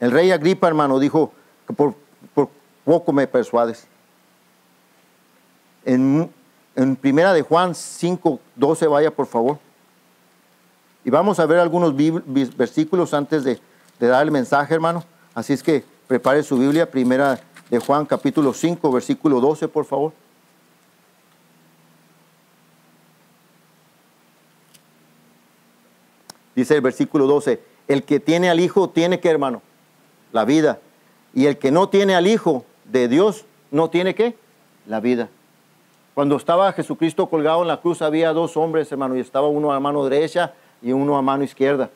El rey Agripa, hermano, dijo que por, poco me persuades. En, primera de Juan 5, 12, vaya por favor. Y vamos a ver algunos versículos antes de, de dar el mensaje, hermano. Así es que prepare su Biblia, primera de Juan capítulo 5, versículo 12, por favor. Dice el versículo 12, el que tiene al Hijo tiene que, hermano, la vida. Y el que no tiene al Hijo de Dios no tiene qué? La vida. Cuando estaba Jesucristo colgado en la cruz había dos hombres, hermano, y estaba uno a mano derecha y uno a mano izquierda.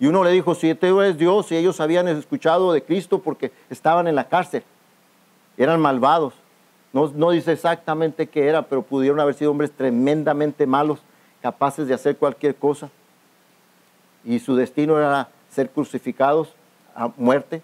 Y uno le dijo, si tú eres Dios, y ellos habían escuchado de Cristo porque estaban en la cárcel, eran malvados. No, no dice exactamente qué era, pero pudieron haber sido hombres tremendamente malos, capaces de hacer cualquier cosa. Y su destino era ser crucificados a muerte.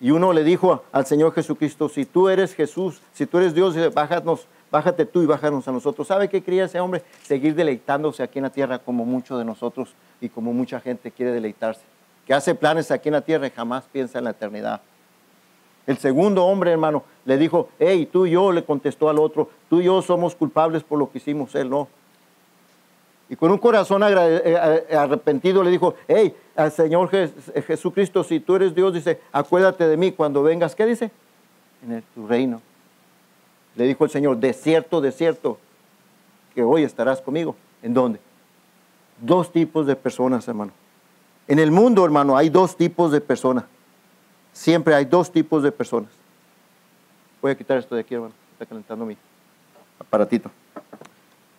Y uno le dijo al Señor Jesucristo, si tú eres Jesús, si tú eres Dios, bájanos, bájate tú y bájanos a nosotros. ¿Sabe qué quería ese hombre? Seguir deleitándose aquí en la tierra como muchos de nosotros y como mucha gente quiere deleitarse. Que hace planes aquí en la tierra y jamás piensa en la eternidad. El segundo hombre, hermano, le dijo, hey, tú y yo, le contestó al otro, tú y yo somos culpables por lo que hicimos, él no. Y con un corazón agrade- eh, eh, arrepentido le dijo, hey, al Señor Jes- eh, Jesucristo, si tú eres Dios, dice, acuérdate de mí cuando vengas. ¿Qué dice? En tu reino. Le dijo el Señor, de cierto, de cierto, que hoy estarás conmigo. ¿En dónde? Dos tipos de personas, hermano. En el mundo, hermano, hay dos tipos de personas. Siempre hay dos tipos de personas. Voy a quitar esto de aquí, hermano. Está calentando mi aparatito.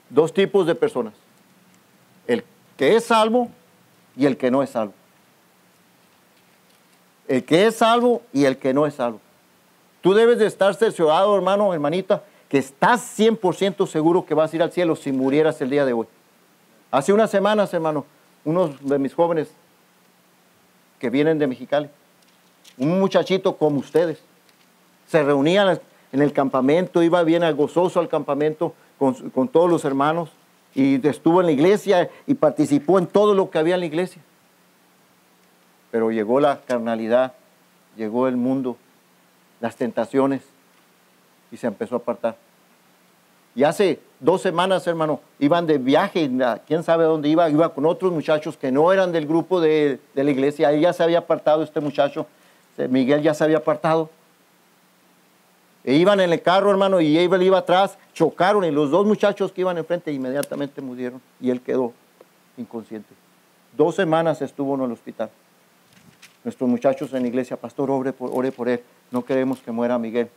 Dos tipos de personas. El que es salvo y el que no es salvo. El que es salvo y el que no es salvo. Tú debes de estar cerciorado, hermano, hermanita, que estás 100% seguro que vas a ir al cielo si murieras el día de hoy. Hace unas semanas, hermano, unos de mis jóvenes que vienen de Mexicali, un muchachito como ustedes, se reunían en el campamento, iba bien gozoso al campamento con, con todos los hermanos y estuvo en la iglesia y participó en todo lo que había en la iglesia. Pero llegó la carnalidad, llegó el mundo, las tentaciones y se empezó a apartar. Y hace dos semanas, hermano, iban de viaje, quién sabe dónde iba, iba con otros muchachos que no eran del grupo de, de la iglesia. Ahí ya se había apartado este muchacho, eh, Miguel ya se había apartado. E iban en el carro, hermano, y él iba atrás, chocaron y los dos muchachos que iban enfrente inmediatamente murieron y él quedó inconsciente. Dos semanas estuvo en el hospital. Nuestros muchachos en la iglesia, pastor, ore por, ore por él. No queremos que muera Miguel.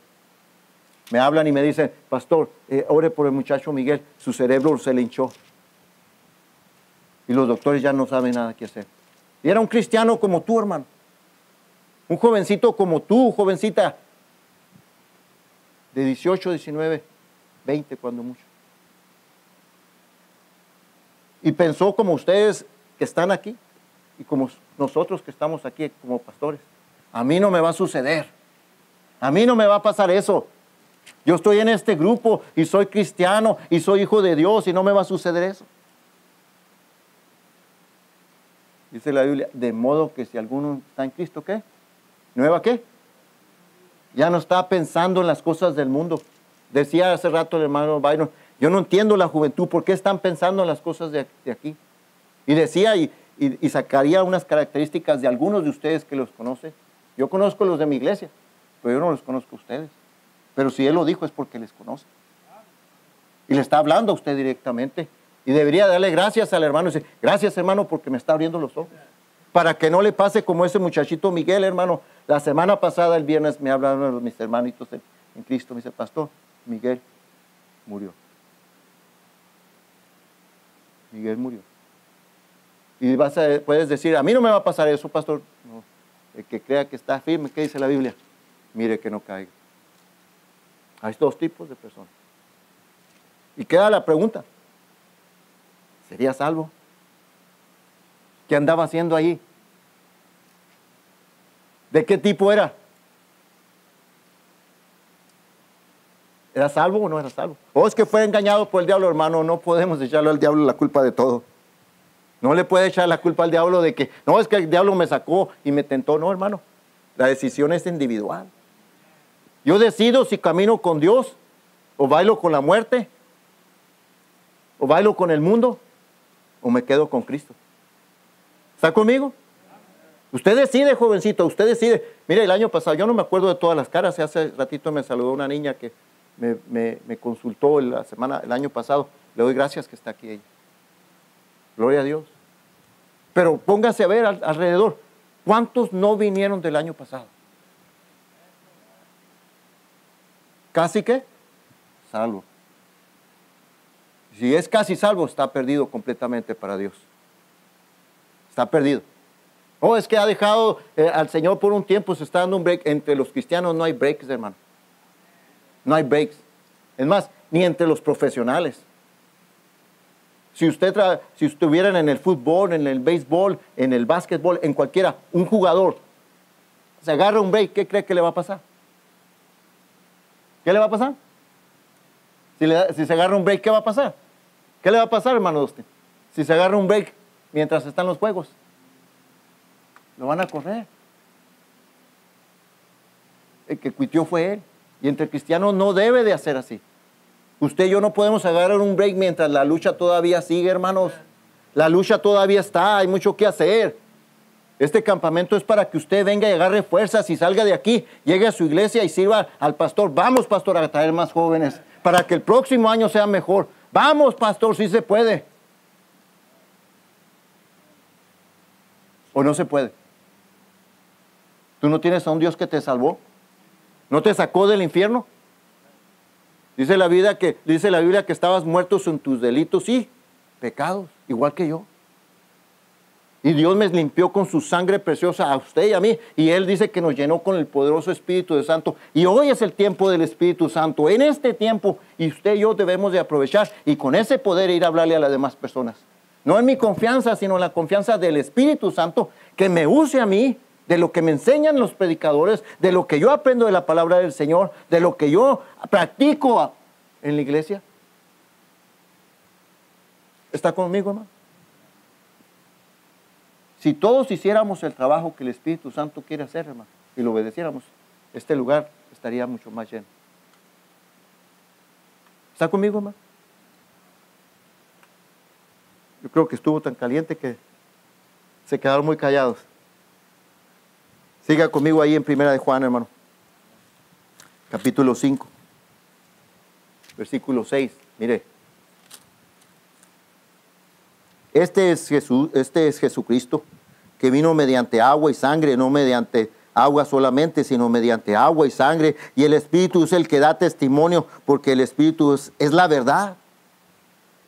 Me hablan y me dicen, pastor, eh, ore por el muchacho Miguel, su cerebro se le hinchó. Y los doctores ya no saben nada que hacer. Y era un cristiano como tú, hermano. Un jovencito como tú, jovencita, de 18, 19, 20 cuando mucho. Y pensó como ustedes que están aquí y como nosotros que estamos aquí como pastores. A mí no me va a suceder. A mí no me va a pasar eso. Yo estoy en este grupo y soy cristiano y soy hijo de Dios y no me va a suceder eso. Dice la Biblia, de modo que si alguno está en Cristo, ¿qué? ¿Nueva qué? Ya no está pensando en las cosas del mundo. Decía hace rato el hermano Byron, yo no entiendo la juventud, ¿por qué están pensando en las cosas de, aquí? Y decía, y sacaría unas características de algunos de ustedes que los conocen. Yo conozco los de mi iglesia, pero yo no los conozco a ustedes. Pero si él lo dijo es porque les conoce. Y le está hablando a usted directamente. Y debería darle gracias al hermano y decir, gracias hermano porque me está abriendo los ojos. Para que no le pase como ese muchachito Miguel, hermano. La semana pasada, el viernes, me hablaron mis hermanitos en, Cristo. Me dice, pastor, Miguel murió. Miguel murió. Y vas a, puedes decir, a mí no me va a pasar eso, pastor. El que crea que está firme, ¿qué dice la Biblia? Mire que no caiga. Hay dos tipos de personas. Y queda la pregunta, ¿sería salvo? ¿Qué andaba haciendo allí? ¿De qué tipo era? ¿Era salvo o no era salvo? O es que fue engañado por el diablo, hermano. No podemos echarle al diablo la culpa de todo. No le puede echar la culpa al diablo de que, no, es que el diablo me sacó y me tentó. No, hermano. La decisión es individual. Yo decido si camino con Dios o bailo con la muerte o bailo con el mundo o me quedo con Cristo. ¿Está conmigo? Usted decide, jovencito, usted decide. Mire, el año pasado, yo no me acuerdo de todas las caras, hace ratito me saludó una niña que me, consultó la semana, el año pasado. Le doy gracias que está aquí ella. Gloria a Dios. Pero póngase a ver alrededor, ¿cuántos no vinieron del año pasado? Casi que salvo. Si es casi salvo, está perdido completamente para Dios. Está perdido. Oh, es que ha dejado eh, al Señor por un tiempo, se está dando un break. Entre los cristianos no hay breaks, hermano. No hay breaks. Es más, ni entre los profesionales. Si usted si estuvieran en el fútbol, en el béisbol, en el básquetbol, en cualquiera, un jugador se agarra un break, ¿qué cree que le va a pasar? ¿Qué le va a pasar? Si, se agarra un break, ¿qué va a pasar? ¿Qué le va a pasar, hermano usted? Si se agarra un break mientras están los juegos, lo van a correr. El que cuitió fue él. Y entre cristianos no debe de hacer así. Usted y yo no podemos agarrar un break mientras la lucha todavía sigue, hermanos. La lucha todavía está, hay mucho que hacer. Este campamento es para que usted venga y agarre fuerzas y salga de aquí, llegue a su iglesia y sirva al pastor. Vamos, pastor, a traer más jóvenes para que el próximo año sea mejor. Vamos, pastor, si se puede. ¿O no se puede? ¿Tú no tienes a un Dios que te salvó? ¿No te sacó del infierno? Dice la, vida que, dice la Biblia que estabas muertos en tus delitos y pecados, igual que yo. Y Dios me limpió con su sangre preciosa a usted y a mí. Y Él dice que nos llenó con el poderoso Espíritu de Santo. Y hoy es el tiempo del Espíritu Santo. En este tiempo, y usted y yo debemos de aprovechar y con ese poder ir a hablarle a las demás personas. No en mi confianza, sino en la confianza del Espíritu Santo que me use a mí, de lo que me enseñan los predicadores, de lo que yo aprendo de la palabra del Señor, de lo que yo practico en la iglesia. ¿Está conmigo, hermano? Si todos hiciéramos el trabajo que el Espíritu Santo quiere hacer, hermano, y lo obedeciéramos, este lugar estaría mucho más lleno. ¿Está conmigo, hermano? Yo creo que estuvo tan caliente que se quedaron muy callados. Siga conmigo ahí en Primera de Juan, hermano. Capítulo 5, versículo 6. Mire. Este es Jesús, este es Jesucristo, que vino mediante agua y sangre, no mediante agua solamente, sino mediante agua y sangre. Y el Espíritu es el que da testimonio, porque el Espíritu es, la verdad.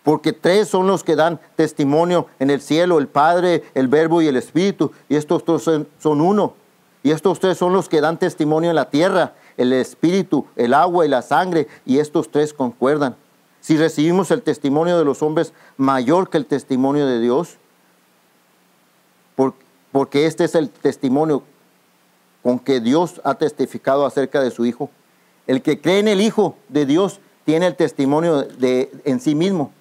Porque tres son los que dan testimonio en el cielo, el Padre, el Verbo y el Espíritu. Y estos dos son, son uno. Y estos tres son los que dan testimonio en la tierra, el Espíritu, el agua y la sangre. Y estos tres concuerdan. Si recibimos el testimonio de los hombres mayor que el testimonio de Dios, porque este es el testimonio con que Dios ha testificado acerca de su Hijo. El que cree en el Hijo de Dios tiene el testimonio de, en sí mismo.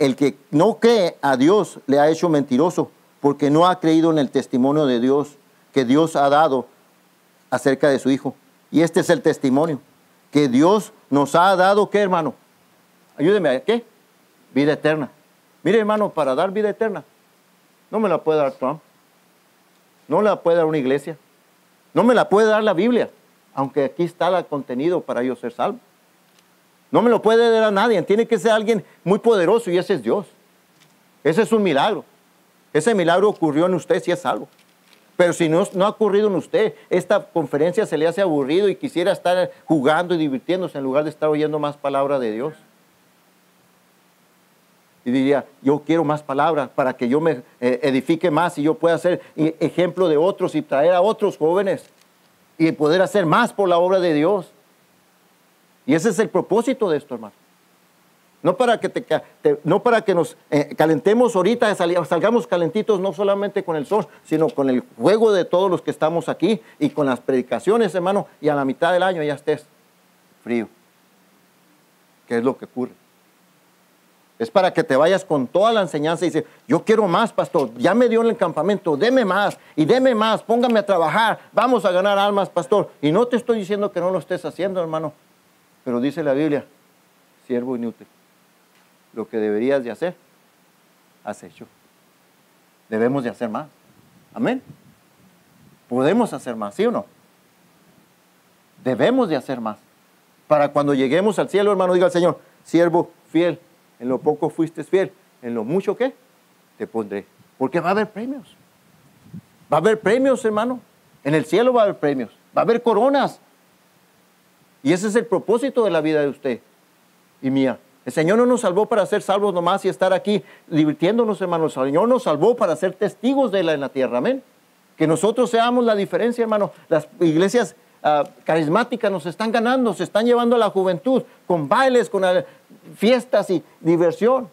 El que no cree a Dios le ha hecho mentiroso, porque no ha creído en el testimonio de Dios que Dios ha dado acerca de su Hijo. Y este es el testimonio, que Dios nos ha dado, ¿qué hermano? Ayúdeme, ¿a qué? Vida eterna. Mire, hermano, para dar vida eterna, no me la puede dar Trump. No la puede dar una iglesia. No me la puede dar la Biblia, aunque aquí está el contenido para yo ser salvo. No me lo puede dar a nadie. Tiene que ser alguien muy poderoso y ese es Dios. Ese es un milagro. Ese milagro ocurrió en usted si es salvo. Pero si no, no ha ocurrido en usted, esta conferencia se le hace aburrido y quisiera estar jugando y divirtiéndose en lugar de estar oyendo más palabra de Dios y diría, yo quiero más palabras para que yo me eh, edifique más y yo pueda ser ejemplo de otros y traer a otros jóvenes y poder hacer más por la obra de Dios. Y ese es el propósito de esto, hermano. No para que, te, no para que nos eh, calentemos ahorita, salgamos calentitos no solamente con el sol, sino con el juego de todos los que estamos aquí y con las predicaciones, hermano, y a la mitad del año ya estés frío. ¿Qué es lo que ocurre? Es para que te vayas con toda la enseñanza y dices, yo quiero más, pastor, ya me dio en el campamento, deme más y deme más, póngame a trabajar, vamos a ganar almas, pastor. Y no te estoy diciendo que no lo estés haciendo, hermano, pero dice la Biblia, siervo inútil, lo que deberías de hacer, has hecho. Debemos de hacer más. Amén. Podemos hacer más, ¿sí o no? Debemos de hacer más. Para cuando lleguemos al cielo, hermano, diga al Señor, siervo fiel en lo poco fuiste fiel, en lo mucho que te pondré. Porque va a haber premios. Va a haber premios, hermano. En el cielo va a haber premios. Va a haber coronas. Y ese es el propósito de la vida de usted y mía. El Señor no nos salvó para ser salvos nomás y estar aquí divirtiéndonos, hermano. El Señor nos salvó para ser testigos de Él en la tierra. Amén. Que nosotros seamos la diferencia, hermano. Las iglesias ah, carismáticas nos están ganando, se están llevando a la juventud con bailes, con fiestas y diversión.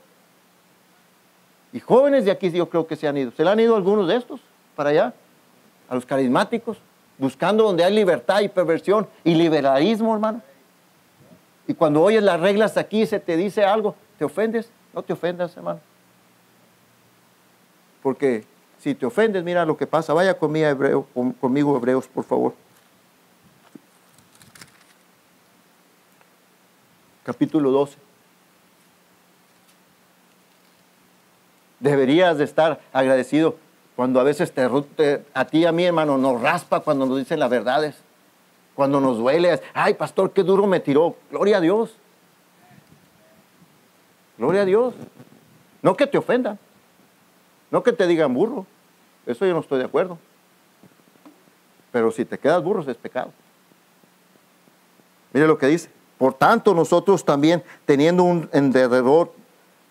Y jóvenes de aquí yo creo que se han ido. ¿Se le han ido algunos de estos para allá? A los carismáticos, buscando donde hay libertad y perversión y liberalismo, hermano. Y cuando oyes las reglas aquí se te dice algo, ¿te ofendes? No te ofendas, hermano. Porque si te ofendes, mira lo que pasa. Vaya conmigo, hebreo, conmigo hebreos, por favor. Capítulo 12. Deberías de estar agradecido cuando a veces te, a ti y a mí, hermano, nos raspa cuando nos dicen las verdades. Cuando nos duele, ay, pastor, qué duro me tiró. Gloria a Dios. Gloria a Dios. No que te ofendan. No que te digan burro. Eso yo no estoy de acuerdo. Pero si te quedas burro es pecado. Mire lo que dice. Por tanto, nosotros también, teniendo un enrededor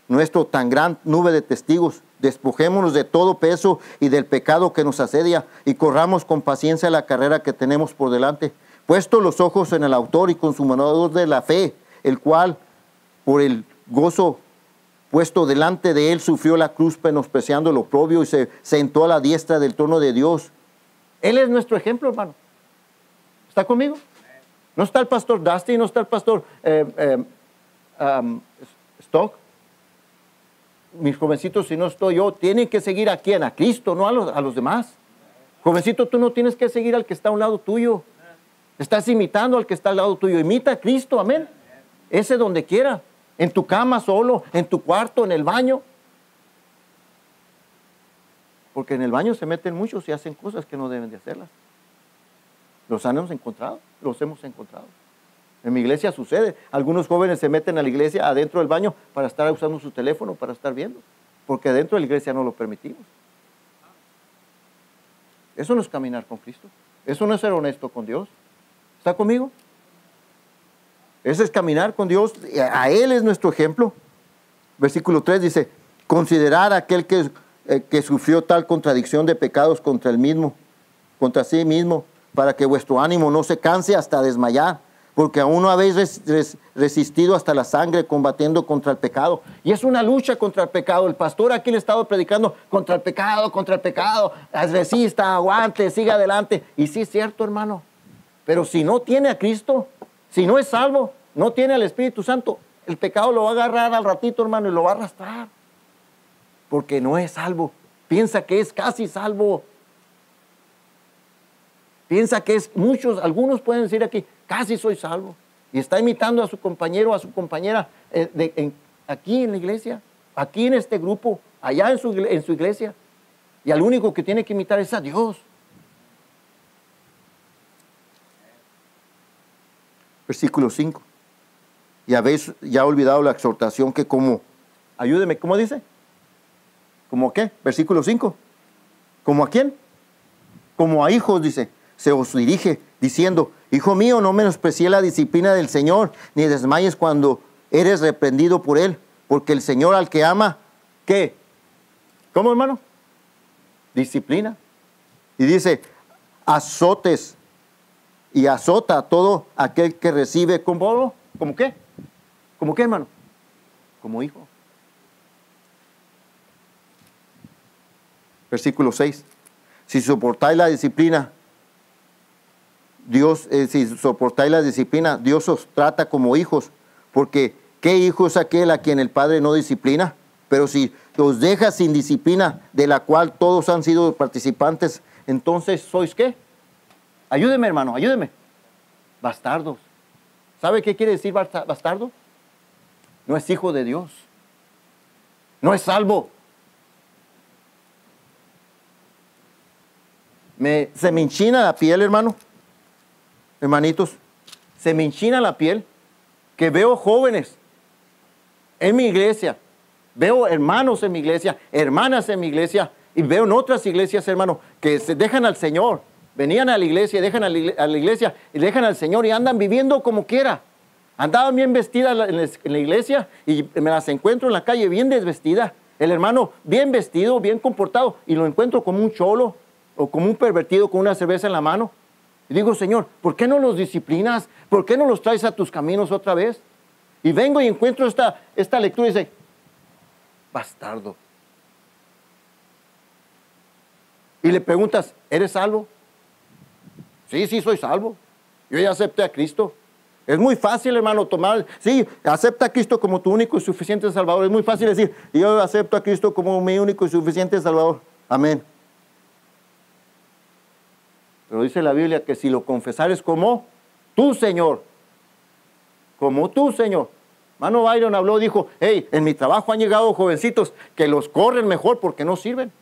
nuestro tan gran nube de testigos. Despojémonos de todo peso y del pecado que nos asedia y corramos con paciencia la carrera que tenemos por delante. Puesto los ojos en el autor y consumador de la fe, el cual, por el gozo puesto delante de él, sufrió la cruz menospreciando lo propio y se sentó a la diestra del trono de Dios. Él es nuestro ejemplo, hermano. ¿Está conmigo? No está el pastor Dusty, no está el pastor eh, eh, um, Stock mis jovencitos, si no estoy yo, tienen que seguir a quién? A Cristo, no a los, a los demás. Jovencito, tú no tienes que seguir al que está a un lado tuyo. Estás imitando al que está al lado tuyo. Imita a Cristo, amén. Ese donde quiera. En tu cama solo, en tu cuarto, en el baño. Porque en el baño se meten muchos y hacen cosas que no deben de hacerlas. Los hemos encontrado, los hemos encontrado. En mi iglesia sucede. Algunos jóvenes se meten a la iglesia adentro del baño para estar usando su teléfono, para estar viendo. Porque dentro de la iglesia no lo permitimos. Eso no es caminar con Cristo. Eso no es ser honesto con Dios. ¿Está conmigo? Ese es caminar con Dios. A Él es nuestro ejemplo. Versículo 3 dice, considerar a aquel que, eh, que sufrió tal contradicción de pecados contra el mismo, contra sí mismo, para que vuestro ánimo no se canse hasta desmayar porque aún no habéis resistido hasta la sangre combatiendo contra el pecado. Y es una lucha contra el pecado. El pastor aquí le ha estado predicando contra el pecado, contra el pecado. Resista, aguante, siga adelante. Y sí es cierto, hermano. Pero si no tiene a Cristo, si no es salvo, no tiene al Espíritu Santo, el pecado lo va a agarrar al ratito, hermano, y lo va a arrastrar. Porque no es salvo. Piensa que es casi salvo. Piensa que es muchos, algunos pueden decir aquí, casi soy salvo. Y está imitando a su compañero, a su compañera eh, aquí en la iglesia, aquí en este grupo, allá en su, en su iglesia. Y al único que tiene que imitar es a Dios. Versículo 5. Y habéis ya olvidado la exhortación que como, ayúdeme, ¿cómo dice? ¿Como qué? Versículo 5. ¿Como a quién? Como a hijos, dice se os dirige diciendo, Hijo mío, no menosprecie la disciplina del Señor, ni desmayes cuando eres reprendido por Él, porque el Señor al que ama, ¿qué? ¿Cómo hermano? Disciplina. Y dice, azotes y azota a todo aquel que recibe como, ¿como qué? ¿Como qué hermano? Como hijo. Versículo 6. Si soportáis la disciplina, Dios, eh, si soportáis la disciplina, Dios os trata como hijos, porque ¿qué hijo es aquel a quien el Padre no disciplina? Pero si os deja sin disciplina, de la cual todos han sido participantes, entonces sois qué? Ayúdeme, hermano, ayúdeme. Bastardos. ¿Sabe qué quiere decir bastardo? No es hijo de Dios. No es salvo. Me, se me enchina la piel, hermano. Hermanitos, se me enchina la piel que veo jóvenes en mi iglesia, veo hermanos en mi iglesia, hermanas en mi iglesia, y veo en otras iglesias, hermano, que se dejan al Señor. Venían a la iglesia, dejan a la iglesia y dejan al Señor y andan viviendo como quiera. Andaban bien vestidas en la iglesia y me las encuentro en la calle bien desvestida. El hermano bien vestido, bien comportado y lo encuentro como un cholo o como un pervertido con una cerveza en la mano. Y digo, Señor, ¿por qué no los disciplinas? ¿Por qué no los traes a tus caminos otra vez? Y vengo y encuentro esta, esta lectura y dice, bastardo. Y le preguntas, ¿eres salvo? Sí, sí, soy salvo. Yo ya acepté a Cristo. Es muy fácil, hermano, tomar, sí, acepta a Cristo como tu único y suficiente Salvador. Es muy fácil decir, yo acepto a Cristo como mi único y suficiente Salvador. Amén. Pero dice la Biblia que si lo confesares como tu Señor, como tu Señor. Mano Byron habló, dijo, hey, en mi trabajo han llegado jovencitos que los corren mejor porque no sirven.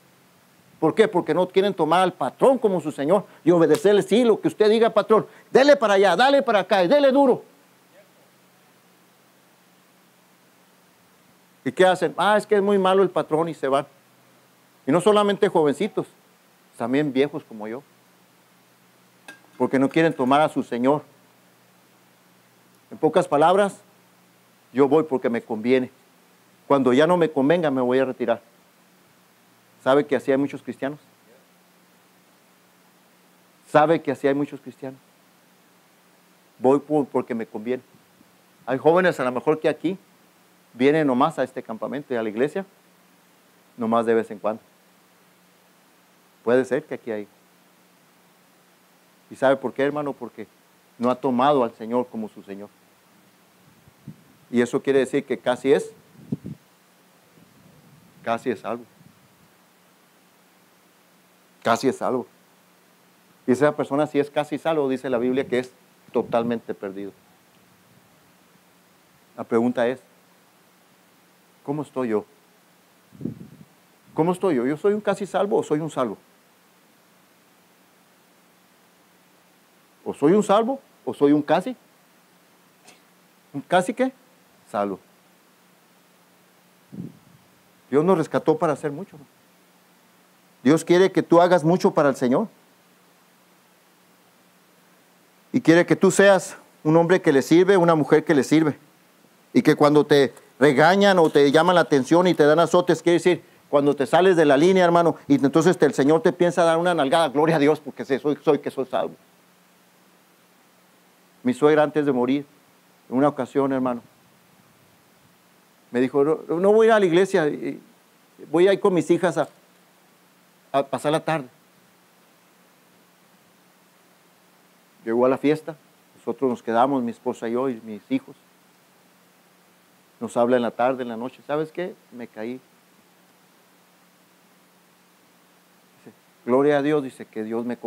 ¿Por qué? Porque no quieren tomar al patrón como su Señor y obedecerle, sí, lo que usted diga, patrón, dele para allá, dale para acá y dele duro. ¿Y qué hacen? Ah, es que es muy malo el patrón y se van. Y no solamente jovencitos, también viejos como yo. Porque no quieren tomar a su Señor. En pocas palabras, yo voy porque me conviene. Cuando ya no me convenga, me voy a retirar. ¿Sabe que así hay muchos cristianos? ¿Sabe que así hay muchos cristianos? Voy porque me conviene. Hay jóvenes a lo mejor que aquí vienen nomás a este campamento y a la iglesia, nomás de vez en cuando. Puede ser que aquí hay. ¿Y sabe por qué, hermano? Porque no ha tomado al Señor como su Señor. Y eso quiere decir que casi es, casi es algo casi es salvo. Y esa persona si es casi salvo, dice la Biblia que es totalmente perdido. La pregunta es, ¿cómo estoy yo? ¿Cómo estoy yo? ¿Yo soy un casi salvo o soy un salvo? ¿O soy un salvo o soy un casi? ¿Un casi qué? Salvo. Dios nos rescató para hacer mucho. Dios quiere que tú hagas mucho para el Señor. Y quiere que tú seas un hombre que le sirve, una mujer que le sirve. Y que cuando te regañan o te llaman la atención y te dan azotes, quiere decir, cuando te sales de la línea, hermano, y entonces el Señor te piensa dar una nalgada, gloria a Dios, porque soy, soy que soy salvo. Mi suegra antes de morir, en una ocasión, hermano, me dijo, no, voy a la iglesia, voy a ir con mis hijas a, pasar la tarde. Llegó a la fiesta, nosotros nos quedamos, mi esposa y yo y mis hijos. Nos habla en la tarde, en la noche, ¿sabes qué? Me caí. Gloria a Dios, dice que Dios me,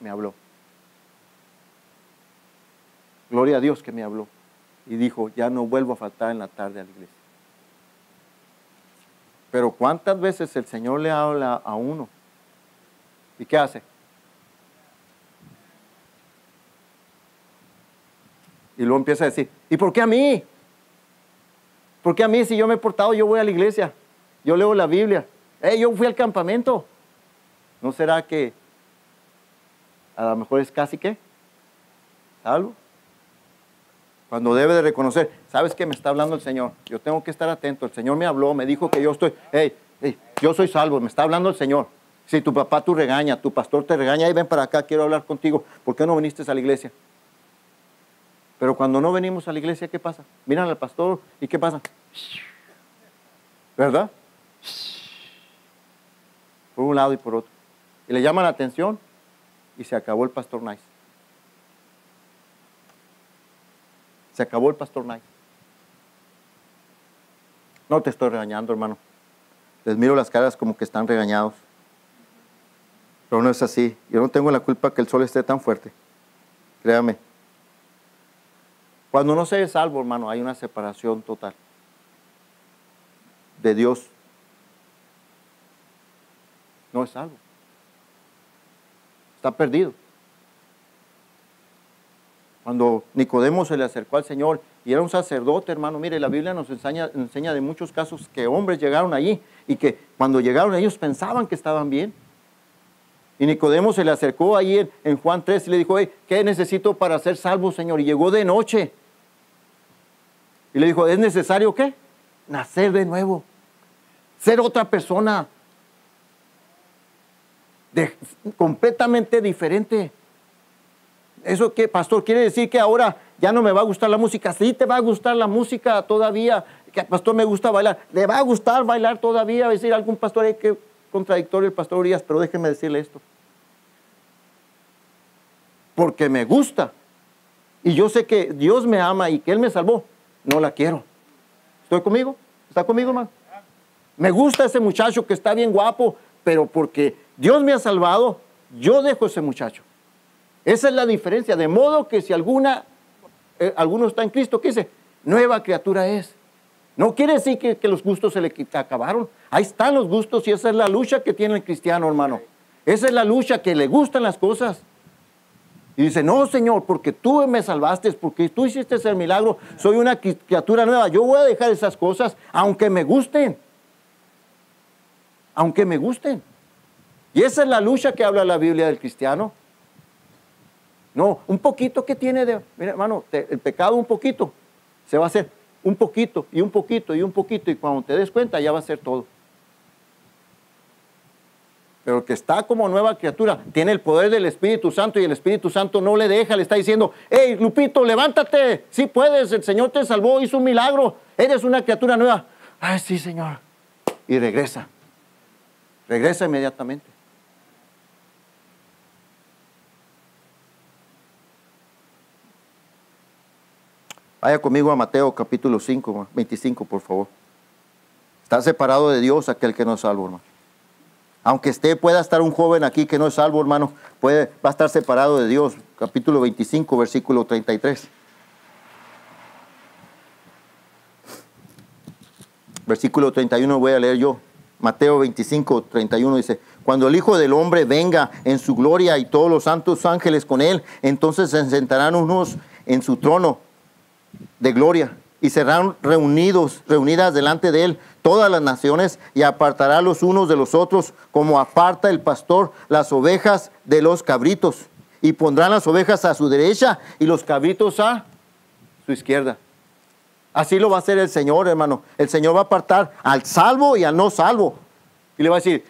me habló. Gloria a Dios que me habló. Y dijo, ya no vuelvo a faltar en la tarde a la iglesia. Pero ¿cuántas veces el Señor le habla a uno? ¿Y qué hace? Y luego empieza a decir, ¿y por qué a mí? ¿Por qué a mí si yo me he portado, yo voy a la iglesia, yo leo la Biblia, hey, yo fui al campamento? ¿No será que a lo mejor es casi que salvo? Cuando debe de reconocer, ¿sabes qué me está hablando el Señor? Yo tengo que estar atento. El Señor me habló, me dijo que yo estoy, hey, yo soy salvo, me está hablando el Señor. Si tu papá tú regaña, tu pastor te regaña, y ven para acá, quiero hablar contigo. ¿Por qué no viniste a la iglesia? Pero cuando no venimos a la iglesia, ¿qué pasa? Miran al pastor y ¿qué pasa? ¿Verdad? Por un lado y por otro. Y le llaman la atención y se acabó el pastor Nice. Se acabó el pastor Nice. No te estoy regañando, hermano. Les miro las caras como que están regañados. Pero no es así. Yo no tengo la culpa que el sol esté tan fuerte. Créame. Cuando no se es salvo, hermano, hay una separación total de Dios. No es salvo. Está perdido. Cuando Nicodemo se le acercó al Señor y era un sacerdote, hermano, mire, la Biblia nos enseña, enseña de muchos casos que hombres llegaron allí y que cuando llegaron ellos pensaban que estaban bien. Y Nicodemo se le acercó ahí en, Juan 3 y le dijo, ¿qué necesito para ser salvo, Señor? Y llegó de noche. Y le dijo, ¿es necesario qué? Nacer de nuevo. Ser otra persona. completamente diferente. ¿Eso qué, pastor? ¿Quiere decir que ahora ya no me va a gustar la música? Sí, te va a gustar la música todavía. Que pastor me gusta bailar. ¿Le va a gustar bailar todavía? A decir algún pastor, hay que contradictorio el pastor Urias, pero déjeme decirle esto. Porque me gusta. Y yo sé que Dios me ama y que Él me salvó. No la quiero. ¿Estoy conmigo? ¿Está conmigo, hermano? Me gusta ese muchacho que está bien guapo, pero porque Dios me ha salvado, yo dejo ese muchacho. Esa es la diferencia. De modo que si alguna, eh, alguno está en Cristo, ¿qué dice? Nueva criatura es. No quiere decir que, los gustos se le acabaron. Ahí están los gustos y esa es la lucha que tiene el cristiano, hermano. Esa es la lucha que le gustan las cosas. Y dice, no, Señor, porque tú me salvaste, porque tú hiciste el milagro, soy una criatura nueva. Yo voy a dejar esas cosas, aunque me gusten. Aunque me gusten. Y esa es la lucha que habla la Biblia del cristiano. No, un poquito que tiene de, mira hermano, el pecado un poquito, se va a hacer un poquito y un poquito y un poquito y cuando te des cuenta ya va a ser todo. Pero que está como nueva criatura, tiene el poder del Espíritu Santo y el Espíritu Santo no le deja, le está diciendo, hey Lupito, levántate, sí puedes, el Señor te salvó, hizo un milagro, eres una criatura nueva. Ay, sí, Señor. Y regresa, regresa inmediatamente. Vaya conmigo a Mateo capítulo 5, 25, por favor. Está separado de Dios aquel que no es salvo, hermano. Aunque esté, pueda estar un joven aquí que no es salvo, hermano, puede, va a estar separado de Dios. Capítulo 25, versículo 33. Versículo 31 voy a leer yo. Mateo 25, 31 dice, cuando el Hijo del Hombre venga en su gloria y todos los santos ángeles con él, entonces se sentarán unos en su trono de gloria y serán reunidos, reunidas delante de él todas las naciones y apartará los unos de los otros como aparta el pastor las ovejas de los cabritos y pondrán las ovejas a su derecha y los cabritos a su izquierda. Así lo va a hacer el Señor, hermano. El Señor va a apartar al salvo y al no salvo. Y le va a decir,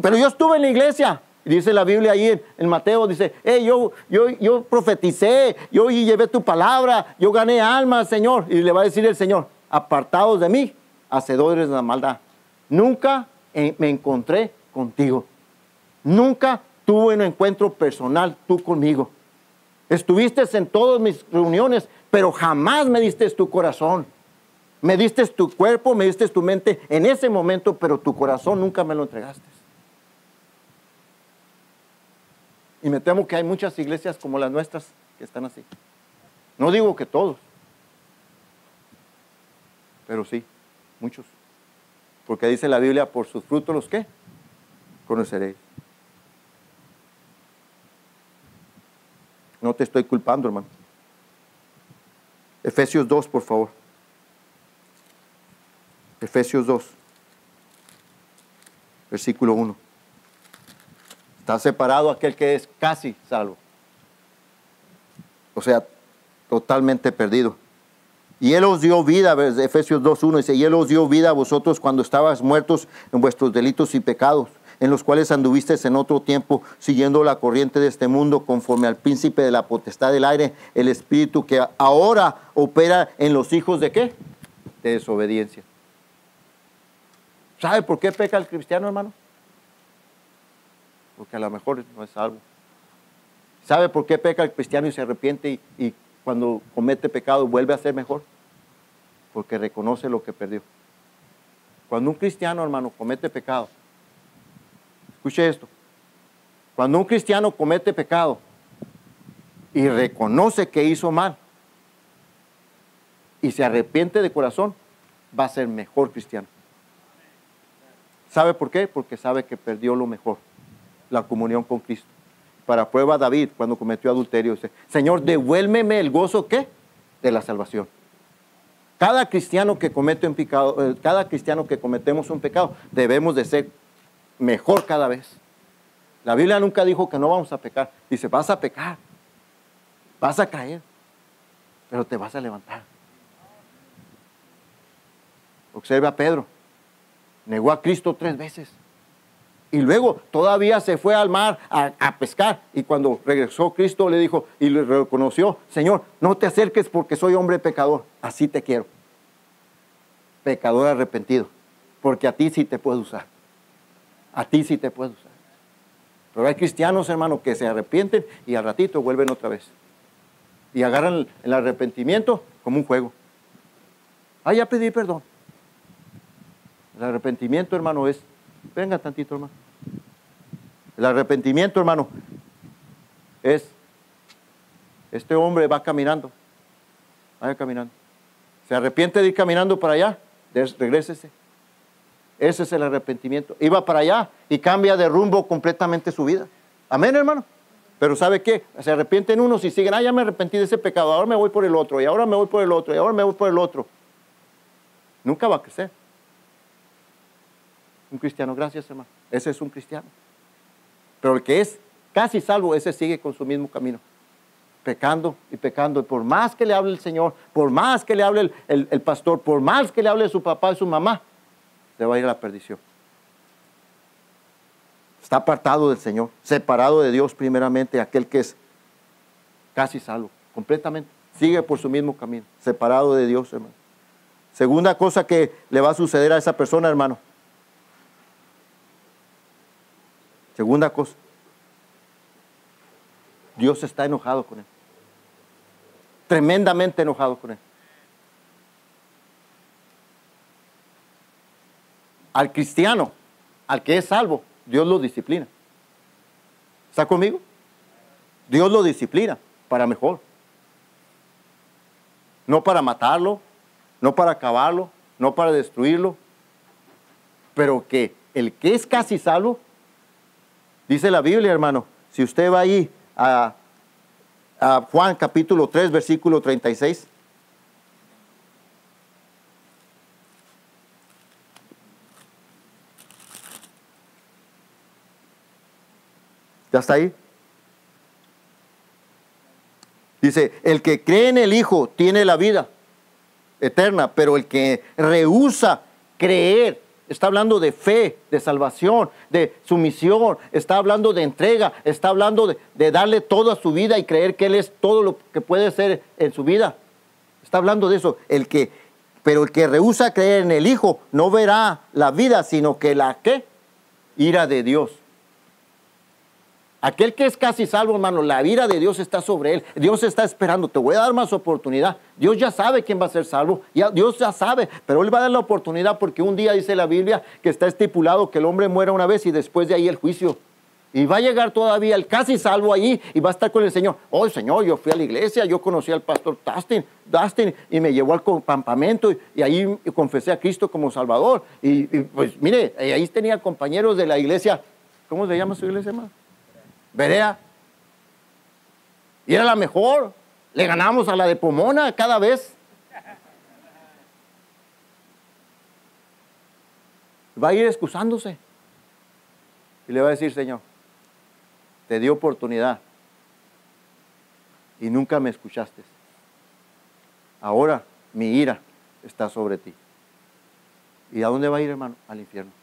pero yo estuve en la iglesia. Dice la Biblia ahí en, Mateo, dice, yo, yo, yo profeticé, yo llevé tu palabra, yo gané almas, Señor. Y le va a decir el Señor, apartados de mí, hacedores de la maldad. Nunca me encontré contigo. Nunca tuve un encuentro personal tú conmigo. Estuviste en todas mis reuniones, pero jamás me diste tu corazón. Me diste tu cuerpo, me diste tu mente en ese momento, pero tu corazón nunca me lo entregaste. Y me temo que hay muchas iglesias como las nuestras que están así. No digo que todos, pero sí, muchos. Porque dice la Biblia, por sus frutos los que conoceréis. No te estoy culpando, hermano. Efesios 2, por favor. Efesios 2, versículo 1. Está separado aquel que es casi salvo. O sea, totalmente perdido. Y Él os dio vida, Efesios 2.1 dice, y Él os dio vida a vosotros cuando estabas muertos en vuestros delitos y pecados, en los cuales anduvisteis en otro tiempo, siguiendo la corriente de este mundo, conforme al príncipe de la potestad del aire, el espíritu que ahora opera en los hijos de qué? De desobediencia. ¿Sabe por qué peca el cristiano, hermano? Porque a lo mejor no es salvo. ¿Sabe por qué peca el cristiano y se arrepiente y, cuando comete pecado vuelve a ser mejor? Porque reconoce lo que perdió. Cuando un cristiano, hermano, comete pecado, escuche esto, cuando un cristiano comete pecado y reconoce que hizo mal y se arrepiente de corazón, va a ser mejor cristiano. ¿Sabe por qué? Porque sabe que perdió lo mejor, la comunión con Cristo. Para prueba David, cuando cometió adulterio, dice, Señor, devuélveme el gozo, ¿qué? De la salvación. Cada cristiano que comete un pecado, eh, cada cristiano que cometemos un pecado, debemos de ser mejor cada vez. La Biblia nunca dijo que no vamos a pecar. Dice, vas a pecar, vas a caer, pero te vas a levantar. Observe a Pedro. Negó a Cristo tres veces. Y luego todavía se fue al mar a, pescar. Y cuando regresó Cristo le dijo y le reconoció, Señor, no te acerques porque soy hombre pecador. Así te quiero. Pecador arrepentido. Porque a ti sí te puedo usar. A ti sí te puedo usar. Pero hay cristianos, hermanos, que se arrepienten y al ratito vuelven otra vez. Y agarran el arrepentimiento como un juego. Ah, ya pedí perdón. El arrepentimiento, hermano, es, venga tantito, hermano. El arrepentimiento, hermano, es, este hombre va caminando, vaya caminando. Se arrepiente de ir caminando para allá, regrésese. Ese es el arrepentimiento. Iba para allá y cambia de rumbo completamente su vida. Amén, hermano. Pero ¿sabe qué? Se arrepienten unos y siguen, ah, ya me arrepentí de ese pecado, ahora me voy por el otro, y ahora me voy por el otro, y ahora me voy por el otro. Nunca va a crecer. Un cristiano, gracias hermano. Ese es un cristiano. Pero el que es casi salvo, ese sigue con su mismo camino. Pecando y pecando. Y por más que le hable el Señor, por más que le hable el, pastor, por más que le hable su papá y su mamá, se va a ir a la perdición. Está apartado del Señor, separado de Dios primeramente, aquel que es casi salvo, completamente. Sigue por su mismo camino, separado de Dios, hermano. Segunda cosa que le va a suceder a esa persona, hermano, Segunda cosa, Dios está enojado con él. Tremendamente enojado con él. Al cristiano, al que es salvo, Dios lo disciplina. ¿Está conmigo? Dios lo disciplina para mejor. No para matarlo, no para acabarlo, no para destruirlo, pero que el que es casi salvo Dice la Biblia, hermano, si usted va ahí a, Juan capítulo 3, versículo 36. ¿Ya está ahí? Dice, el que cree en el Hijo tiene la vida eterna, pero el que rehúsa creer está hablando de fe, de salvación, de sumisión, está hablando de entrega, está hablando de, darle toda su vida y creer que Él es todo lo que puede ser en su vida. Está hablando de eso. El que, pero el que rehúsa creer en el Hijo no verá la vida, sino que la que ira de Dios. Aquel que es casi salvo, hermano, la vida de Dios está sobre él. Dios está esperando, te voy a dar más oportunidad. Dios ya sabe quién va a ser salvo, ya, Dios ya sabe, pero Él va a dar la oportunidad porque un día dice la Biblia que está estipulado que el hombre muera una vez y después de ahí el juicio. Y va a llegar todavía el casi salvo allí y va a estar con el Señor. Oh, Señor, yo fui a la iglesia, yo conocí al pastor Dustin, Dustin y me llevó al campamento y, ahí confesé a Cristo como Salvador. Y, pues mire, ahí tenía compañeros de la iglesia. ¿Cómo se llama su iglesia, hermano? Berea. Y era la mejor. Le ganamos a la de Pomona cada vez. Va a ir excusándose. Y le va a decir, Señor, te di oportunidad y nunca me escuchaste. Ahora mi ira está sobre ti. ¿Y a dónde va a ir, hermano? Al infierno.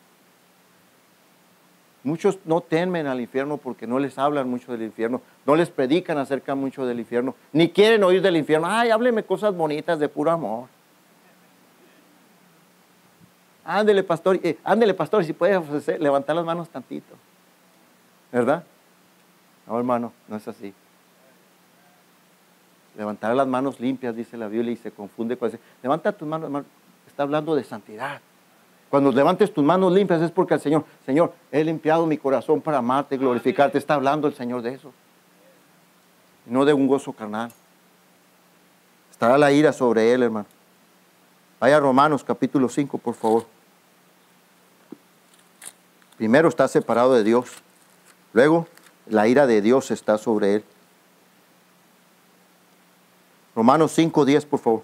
Muchos no temen al infierno porque no les hablan mucho del infierno, no les predican acerca mucho del infierno, ni quieren oír del infierno. Ay, hábleme cosas bonitas de puro amor. Ándele, pastor, ándele, pastor, si puede levantar las manos tantito. ¿Verdad? No, hermano, no es así. Levantar las manos limpias, dice la Biblia, y se confunde con eso. Levanta tus manos, hermano. Está hablando de santidad. Cuando levantes tus manos limpias es porque el Señor, Señor, he limpiado mi corazón para amarte, glorificarte. Está hablando el Señor de eso. No de un gozo carnal. Estará la ira sobre él, hermano. Vaya a Romanos capítulo 5, por favor. Primero está separado de Dios. Luego la ira de Dios está sobre él. Romanos 5, 10, por favor.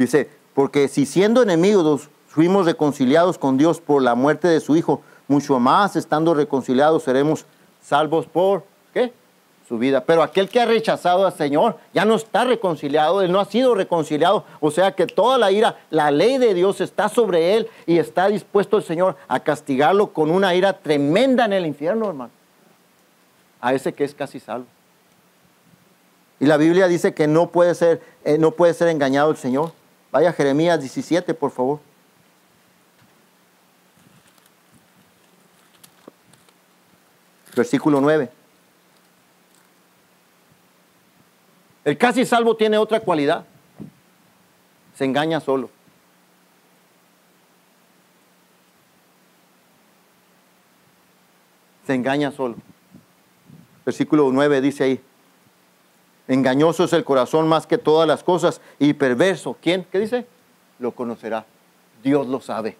Dice, porque si siendo enemigos fuimos reconciliados con Dios por la muerte de su Hijo, mucho más estando reconciliados seremos salvos por, ¿qué? Su vida. Pero aquel que ha rechazado al Señor ya no está reconciliado, él no ha sido reconciliado. O sea que toda la ira, la ley de Dios está sobre él y está dispuesto el Señor a castigarlo con una ira tremenda en el infierno, hermano. A ese que es casi salvo. Y la Biblia dice que no puede ser, eh, no puede ser engañado el Señor. Vaya Jeremías 17, por favor. Versículo 9. El casi salvo tiene otra cualidad. Se engaña solo. Se engaña solo. Versículo 9 dice ahí, Engañoso es el corazón más que todas las cosas y perverso. ¿Quién? ¿Qué dice? Lo conocerá. Dios lo sabe.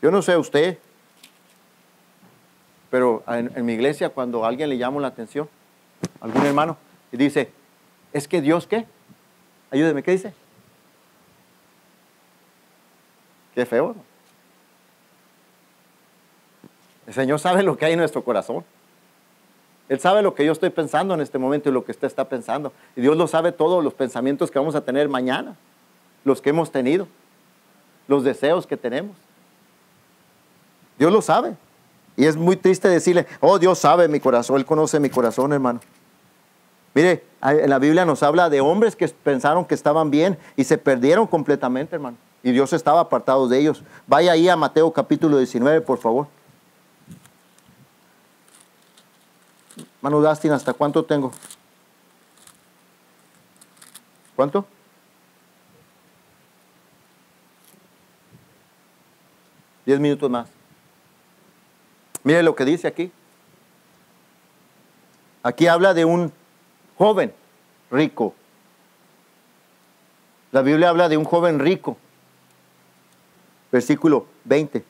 Yo no sé usted, pero en, mi iglesia cuando a alguien le llama la atención, algún hermano, y dice, es que Dios qué? Ayúdeme, ¿qué dice? Qué feo. ¿no? El Señor sabe lo que hay en nuestro corazón. Él sabe lo que yo estoy pensando en este momento y lo que usted está pensando. Y Dios lo sabe todos los pensamientos que vamos a tener mañana, los que hemos tenido, los deseos que tenemos. Dios lo sabe. Y es muy triste decirle, oh, Dios sabe mi corazón, Él conoce mi corazón, hermano. Mire, en la Biblia nos habla de hombres que pensaron que estaban bien y se perdieron completamente, hermano. Y Dios estaba apartado de ellos. Vaya ahí a Mateo capítulo 19, por favor. Manu Dustin, ¿hasta cuánto tengo? ¿Cuánto? Diez minutos más. Mire lo que dice aquí. Aquí habla de un joven rico. La Biblia habla de un joven rico. Versículo 20.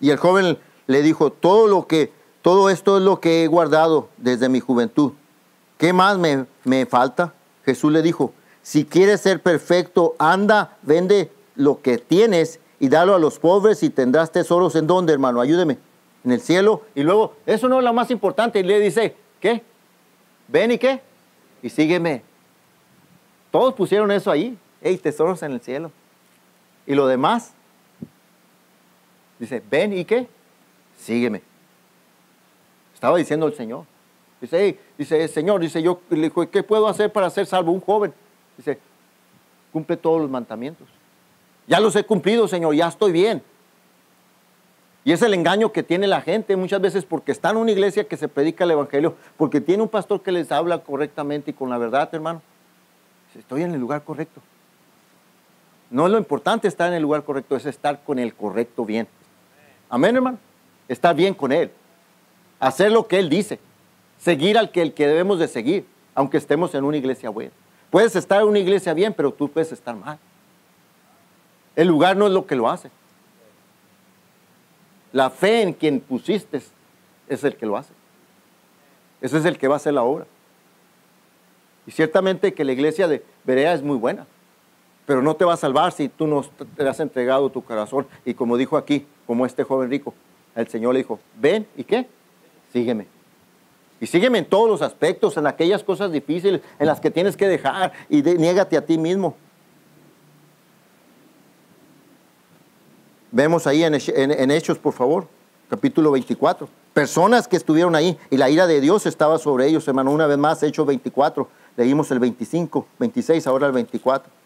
Y el joven le dijo, todo lo que, todo esto es lo que he guardado desde mi juventud. ¿Qué más me, me falta? Jesús le dijo, si quieres ser perfecto, anda, vende lo que tienes y dalo a los pobres y tendrás tesoros en donde, hermano, ayúdeme, en el cielo. Y luego, eso no es lo más importante. Y le dice, ¿qué? Ven y qué? Y sígueme. Todos pusieron eso ahí. Hey, tesoros en el cielo. Y lo demás, dice, ven y qué? Sígueme. Estaba diciendo el Señor. Dice, dice, Señor, dice, yo le dijo, ¿qué puedo hacer para ser salvo? Un joven. Dice, cumple todos los mandamientos. Ya los he cumplido, Señor, ya estoy bien. Y es el engaño que tiene la gente muchas veces porque está en una iglesia que se predica el Evangelio, porque tiene un pastor que les habla correctamente y con la verdad, hermano. Estoy en el lugar correcto. No es lo importante estar en el lugar correcto, es estar con el correcto bien. Amén, hermano estar bien con Él, hacer lo que Él dice, seguir al que, el que debemos de seguir, aunque estemos en una iglesia buena. Puedes estar en una iglesia bien, pero tú puedes estar mal. El lugar no es lo que lo hace. La fe en quien pusiste es el que lo hace. Ese es el que va a hacer la obra. Y ciertamente que la iglesia de Berea es muy buena, pero no te va a salvar si tú no te has entregado tu corazón. Y como dijo aquí, como este joven rico, el Señor le dijo, ven y qué, sígueme. Y sígueme en todos los aspectos, en aquellas cosas difíciles, en las que tienes que dejar y niégate a ti mismo. Vemos ahí en, en, Hechos, por favor, capítulo 24. Personas que estuvieron ahí y la ira de Dios estaba sobre ellos, hermano. Una vez más, Hechos 24. Leímos el 25, 26, ahora el 24.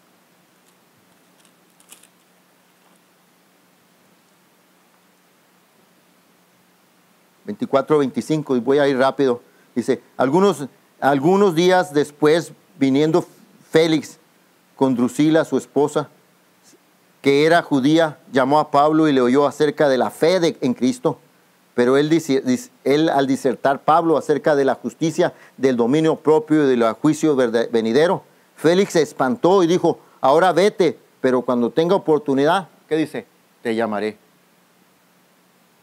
4.25 y voy a ir rápido. Dice, algunos, algunos días después, viniendo Félix con Drusila, su esposa, que era judía, llamó a Pablo y le oyó acerca de la fe en Cristo. Pero él, él, al disertar Pablo acerca de la justicia, del dominio propio y del juicio venidero, Félix se espantó y dijo, ahora vete, pero cuando tenga oportunidad, ¿qué dice? Te llamaré.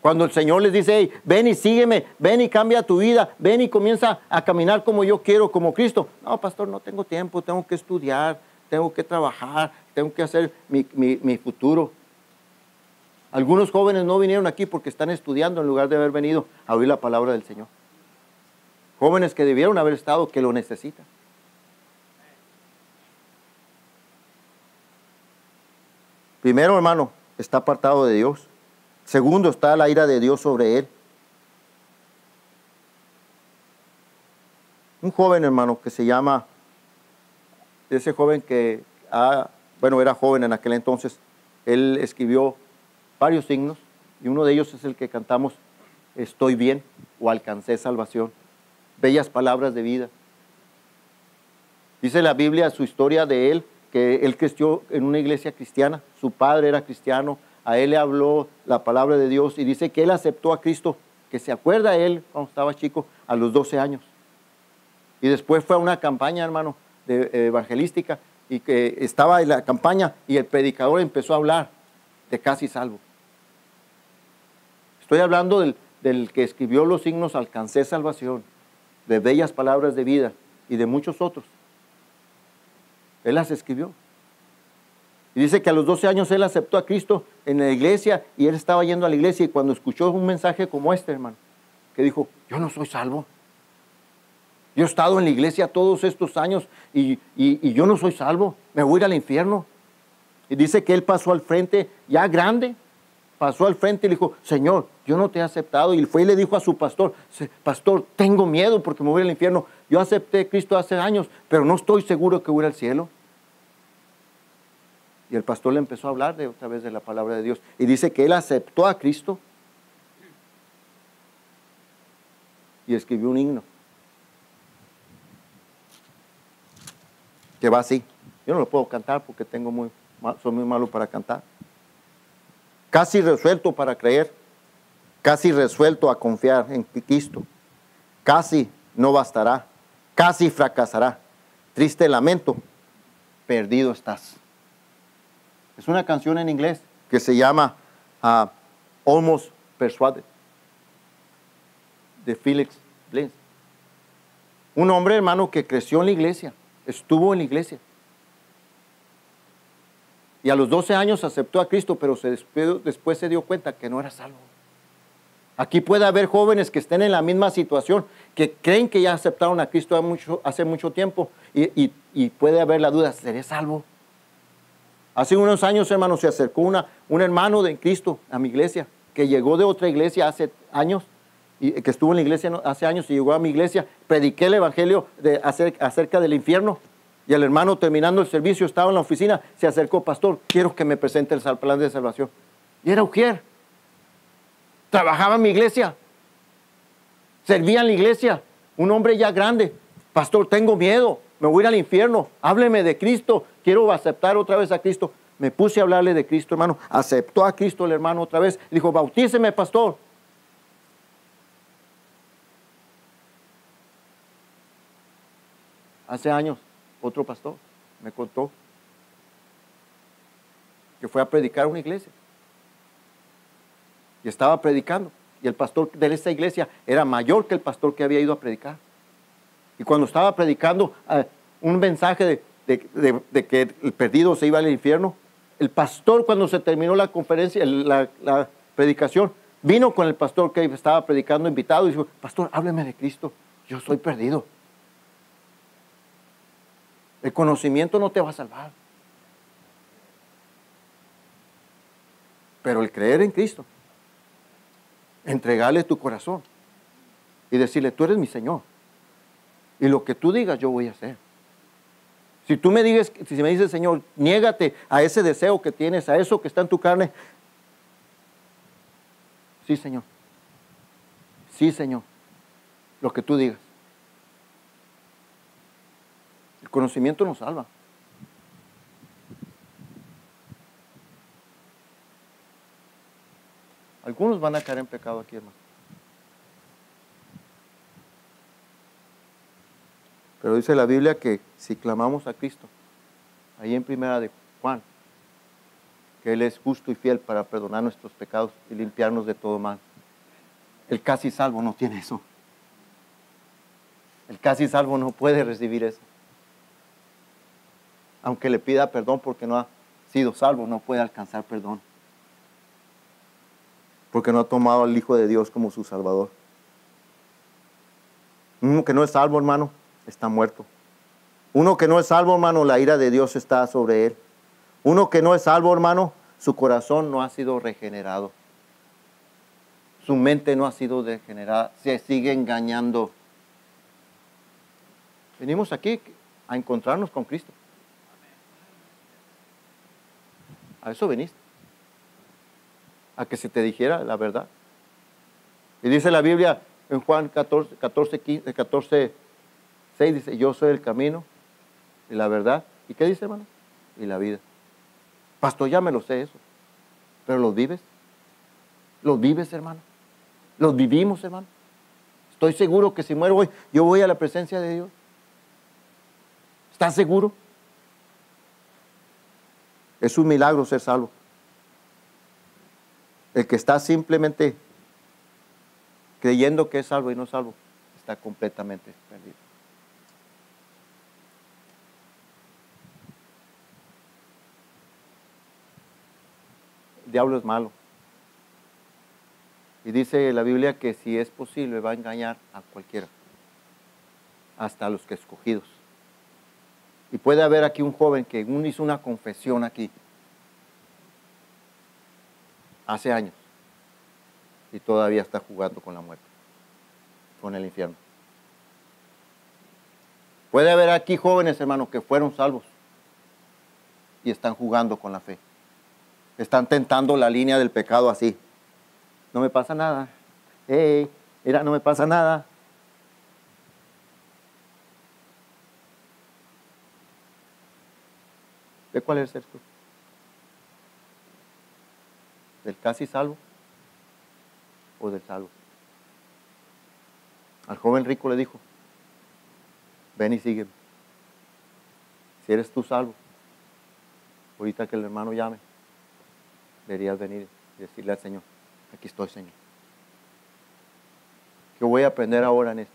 Cuando el Señor les dice, ven y sígueme, ven y cambia tu vida, ven y comienza a caminar como yo quiero, como Cristo. No, pastor, no tengo tiempo, tengo que estudiar, tengo que trabajar, tengo que hacer mi, mi futuro. Algunos jóvenes no vinieron aquí porque están estudiando en lugar de haber venido a oír la palabra del Señor. Jóvenes que debieron haber estado, que lo necesitan. Primero, hermano, está apartado de Dios. Segundo, está la ira de Dios sobre él. Un joven, hermano, que se llama, ese joven que, bueno, era joven en aquel entonces, él escribió varios signos y uno de ellos es el que cantamos, estoy bien o alcancé salvación. Bellas palabras de vida. Dice la Biblia su historia de él, que él creció en una iglesia cristiana, su padre era cristiano, a él le habló la palabra de Dios y dice que él aceptó a Cristo, que se acuerda él cuando estaba chico, a los 12 años. Y después fue a una campaña, hermano, de, eh, evangelística, y que estaba en la campaña y el predicador empezó a hablar de casi salvo. Estoy hablando del, del que escribió los signos Alcancé salvación, de bellas palabras de vida y de muchos otros. Él las escribió. Y dice que a los 12 años él aceptó a Cristo en la iglesia y él estaba yendo a la iglesia y cuando escuchó un mensaje como este, hermano, que dijo, yo no soy salvo. Yo he estado en la iglesia todos estos años y, yo no soy salvo, me voy a ir al infierno. Y dice que él pasó al frente, ya grande, pasó al frente y le dijo, Señor, yo no te he aceptado. Y fue y le dijo a su pastor, pastor, tengo miedo porque me voy al infierno. Yo acepté a Cristo hace años, pero no estoy seguro que voy al cielo. Y el pastor le empezó a hablar de otra vez de la palabra de Dios. Y dice que él aceptó a Cristo y escribió un himno. Que va así. Yo no lo puedo cantar porque tengo muy, soy muy malo para cantar. Casi resuelto para creer. Casi resuelto a confiar en Cristo. Casi no bastará. Casi fracasará. Triste lamento. Perdido estás. Es una canción en inglés que se llama uh, Almost Persuaded de Felix Blins. Un hombre, hermano, que creció en la iglesia, estuvo en la iglesia. Y a los 12 años aceptó a Cristo, pero después, se dio cuenta que no era salvo. Aquí puede haber jóvenes que estén en la misma situación, que creen que ya aceptaron a Cristo hace mucho, tiempo y puede haber la duda, ¿seré salvo? Hace unos años, hermano, se acercó una, un hermano de Cristo a mi iglesia, que llegó de otra iglesia hace años, y que estuvo en la iglesia hace años y llegó a mi iglesia. Prediqué el evangelio de, acerca, del infierno. Y el hermano, terminando el servicio, estaba en la oficina, se acercó, pastor, quiero que me presente el plan de salvación. Y era Ujier. Trabajaba en mi iglesia. Servía en la iglesia. Un hombre ya grande. Pastor, tengo miedo me voy a ir al infierno, hábleme de Cristo, quiero aceptar otra vez a Cristo. Me puse a hablarle de Cristo, hermano. Aceptó a Cristo el hermano otra vez. Dijo, bautíceme, pastor. Hace años, otro pastor me contó que fue a predicar a una iglesia. Y estaba predicando. Y el pastor de esa iglesia era mayor que el pastor que había ido a predicar. Y cuando estaba predicando eh, un mensaje de, que el perdido se iba al infierno, el pastor cuando se terminó la conferencia, la, la predicación, vino con el pastor que estaba predicando invitado y dijo, pastor, hábleme de Cristo, yo soy perdido. El conocimiento no te va a salvar. Pero el creer en Cristo, entregarle tu corazón y decirle, tú eres mi Señor. Y lo que tú digas, yo voy a hacer. Si tú me dices, si me dices, Señor, niégate a ese deseo que tienes, a eso que está en tu carne. Sí, Señor. Sí, Señor, lo que tú digas. El conocimiento nos salva. Algunos van a caer en pecado aquí, hermano. Pero dice la Biblia que si clamamos a Cristo, ahí en primera de Juan, que Él es justo y fiel para perdonar nuestros pecados y limpiarnos de todo mal. El casi salvo no tiene eso. El casi salvo no puede recibir eso. Aunque le pida perdón porque no ha sido salvo, no puede alcanzar perdón. Porque no ha tomado al Hijo de Dios como su Salvador. Que no es salvo, hermano, está muerto. Uno que no es salvo, hermano, la ira de Dios está sobre él. Uno que no es salvo, hermano, su corazón no ha sido regenerado. Su mente no ha sido degenerada, se sigue engañando. Venimos aquí a encontrarnos con Cristo. A eso veniste. A que se te dijera la verdad. Y dice la Biblia en Juan 14, 14, 15, 14 6 dice, yo soy el camino y la verdad. ¿Y qué dice, hermano? Y la vida. Pastor, ya me lo sé eso. Pero los vives. Los vives, hermano. Los vivimos, hermano. Estoy seguro que si muero hoy, yo voy a la presencia de Dios. ¿Estás seguro? Es un milagro ser salvo. El que está simplemente creyendo que es salvo y no salvo, está completamente perdido. Diablo es malo. Y dice la Biblia que si es posible va a engañar a cualquiera, hasta a los que escogidos. Y puede haber aquí un joven que hizo una confesión aquí hace años y todavía está jugando con la muerte, con el infierno. Puede haber aquí jóvenes, hermanos, que fueron salvos y están jugando con la fe. Están tentando la línea del pecado así. No me pasa nada. Hey, mira, no me pasa nada. ¿De cuál es esto? ¿Del casi salvo o del salvo? Al joven rico le dijo, ven y sígueme. Si eres tú salvo, ahorita que el hermano llame, deberías venir y decirle al Señor, aquí estoy, Señor. ¿Qué voy a aprender ahora en esto?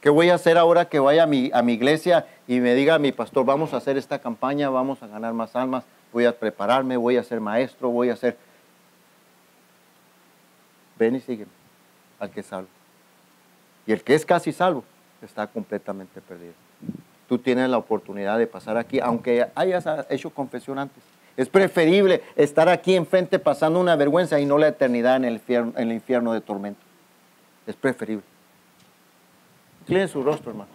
¿Qué voy a hacer ahora que vaya a mi, a mi iglesia y me diga mi pastor, vamos a hacer esta campaña, vamos a ganar más almas, voy a prepararme, voy a ser maestro, voy a ser... Ven y sígueme al que es salvo. Y el que es casi salvo está completamente perdido. Tú tienes la oportunidad de pasar aquí, aunque hayas hecho confesión antes. Es preferible estar aquí enfrente pasando una vergüenza y no la eternidad en el infierno, de tormento. Es preferible. Incline su rostro, hermano.